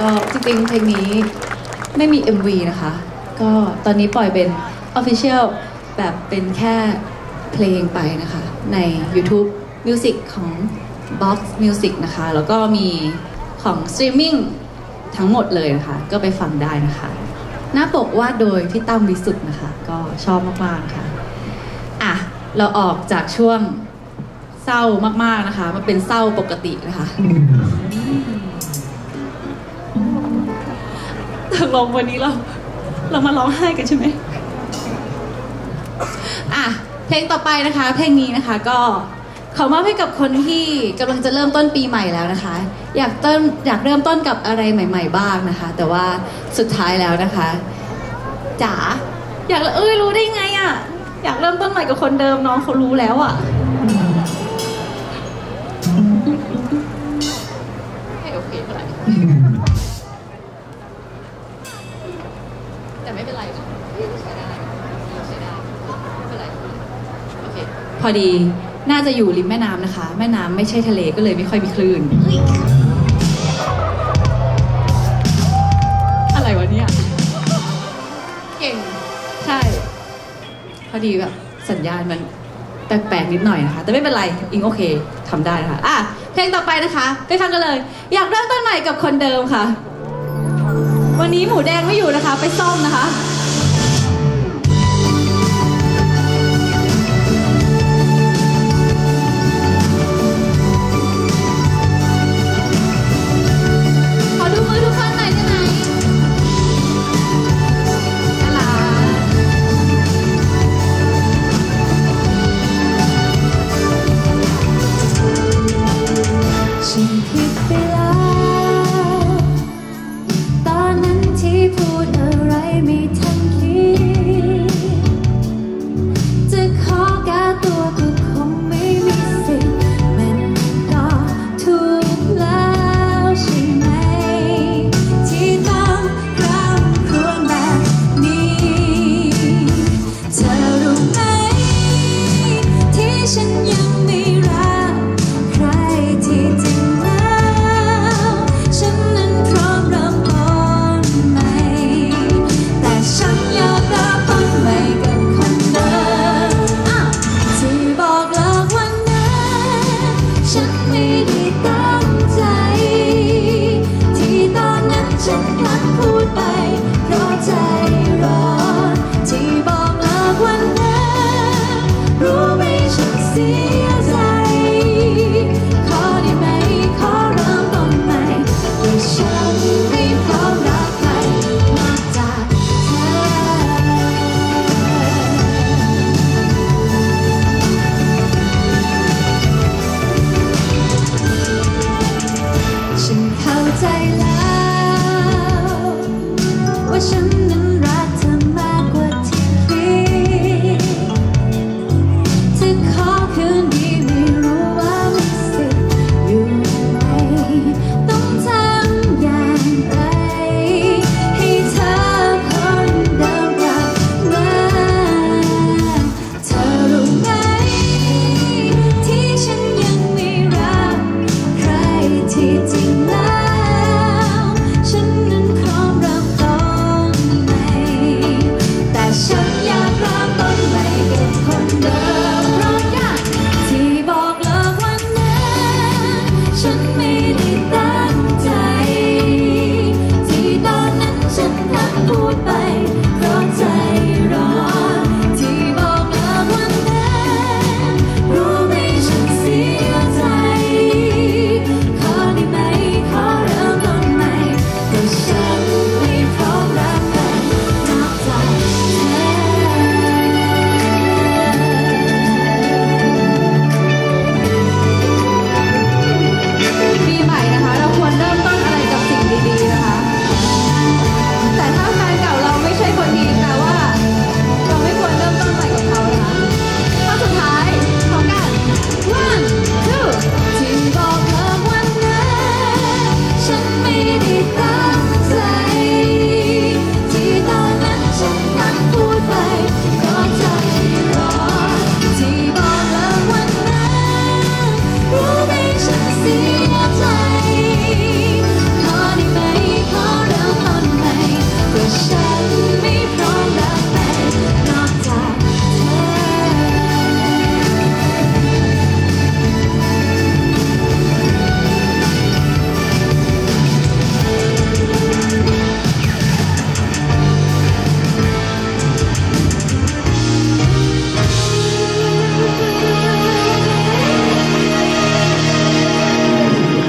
ก็จริงๆเพลงนี้ไม่มี MV นะคะ ก็ตอนนี้ปล่อยเป็น Official แบบเป็นแค่เพลงไปนะคะ ใน YouTube Music ของ Box Music นะคะ แล้วก็มีของ Streaming ทั้งหมดเลยนะคะ ก็ไปฟังได้นะคะ หน้าปกวาดโดยพี่ตั้มวิสุทธ์นะคะ ก็ชอบมากๆค่ะ อะ เราออกจากช่วงเศร้ามากๆนะคะ มาเป็นเศร้าปกตินะคะ ตกลงวันนี้เรา เรามาร้องไห้กันใช่ไหมอะเพลงต่อไปนะคะ เพลงนี้นะคะก็ขอมอบให้กับคนที่กำลังจะเริ่มต้นปีใหม่แล้วนะคะ อยากต้นอยากเริ่มต้นกับอะไรใหม่ ๆ บ้างนะคะ แต่ว่าสุดท้ายแล้วนะคะจ๋าอยากเอ้ยรู้ได้ไงอะ่ะอยากเริ่มต้นใหม่กับคนเดิมน้องเขารู้แล้วอะ่ะโอเคเท่าไห แต่ไม่เป็นไรค่ะใช้ได้ใช้ได้ไม่เป็นไรโอเคพอดีน่าจะอยู่ริมแม่น้ำนะคะ แม่น้ำไม่ใช่ทะเลก็เลยไม่ค่อยมีคลื่น อะไรวะเนี่ย เก่ง ใช่ พอดีแบบสัญญาณมันแปลกๆนิดหน่อยนะคะ แต่ไม่เป็นไร อิงโอเคทำได้ะคะอะ เพลงต่อไปนะคะ ไปฟังกันเลย อยากเริ่มต้นใหม่กับคนเดิมค่ะ วันนี้หมูแดงไม่อยู่นะคะ ไปซ่อมนะคะ ที่ฉั